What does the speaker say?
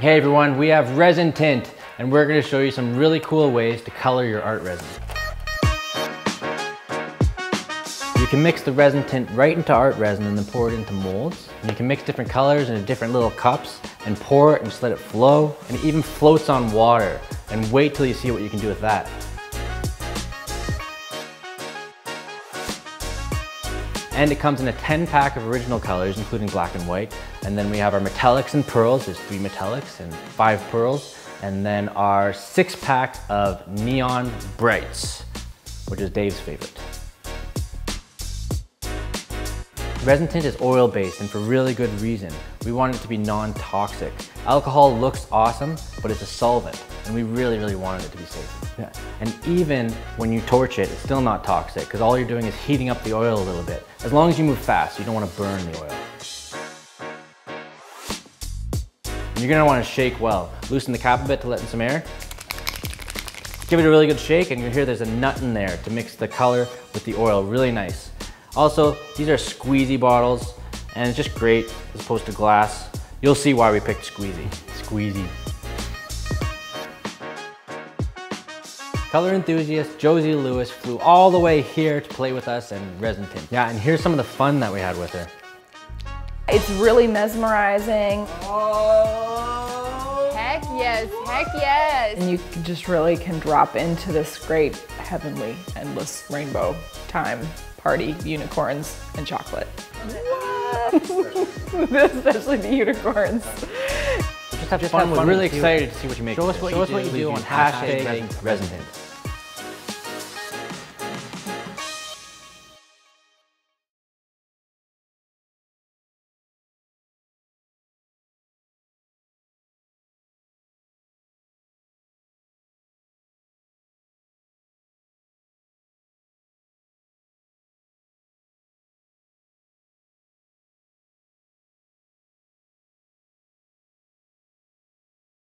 Hey everyone, we have ResinTint and we're gonna show you some really cool ways to color your ArtResin. You can mix the ResinTint right into ArtResin and then pour it into molds. And you can mix different colors into different little cups and pour it and just let it flow. And it even floats on water. And wait till you see what you can do with that. And it comes in a 10 pack of original colors, including black and white. And then we have our metallics and pearls. There's three metallics and five pearls. And then our six pack of neon brights, which is Dave's favorite. ResinTint is oil based and for really good reason. We want it to be non-toxic. Alcohol looks awesome, but it's a solvent and we really, really wanted it to be safe. Yeah. And even when you torch it, it's still not toxic because all you're doing is heating up the oil a little bit. As long as you move fast, you don't want to burn the oil. And you're gonna wanna shake well. Loosen the cap a bit to let in some air. Give it a really good shake and you'll hear there's a nut in there to mix the color with the oil really nice. Also, these are squeezy bottles and it's just great as opposed to glass. You'll see why we picked squeezy. Squeezy. Color enthusiast Josie Lewis flew all the way here to play with us and ResinTint. Yeah, and here's some of the fun that we had with her. It's really mesmerizing. Oh. Heck yes, heck yes. And you just really can drop into this great heavenly endless rainbow time party, unicorns, and chocolate. Especially the unicorns. Just have, just fun. Have. We're really excited to see what you make. Show us what, Show you, us what you do on hashtag, hashtag ResinTint.